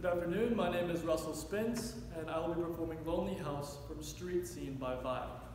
Good afternoon, my name is Russell Spence, and I will be performing Lonely House from Street Scene by Weill.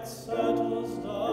Letzetes da